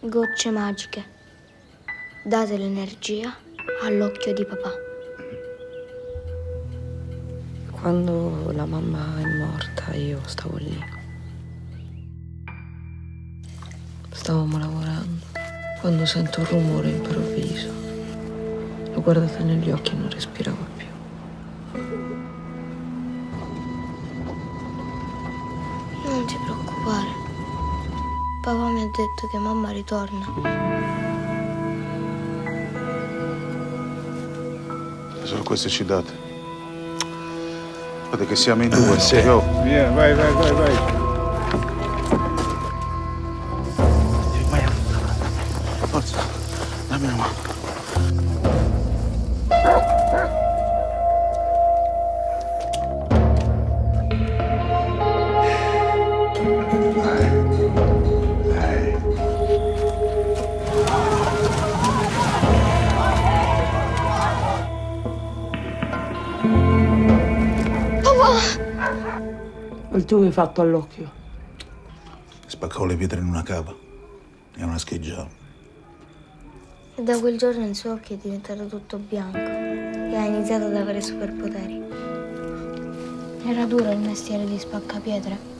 Gocce magiche. Date l'energia all'occhio di papà. Quando la mamma è morta io stavo lì. Stavamo lavorando. Quando sento un rumore improvviso, l'ho guardata negli occhi e non respiravo più. Non ti preoccupare. Papà mi ha detto che mamma ritorna. Solo queste ci date. Guardate che siamo in due, sì. Io... Via, vai, vai, vai, vai. Vai, Forza, dammi una mano. Il tuo mi hai fatto all'occhio. Spaccavo le pietre in una cava e una scheggiava. E da quel giorno il suo occhio è diventato tutto bianco e ha iniziato ad avere superpoteri. Era duro il mestiere di spaccapietre.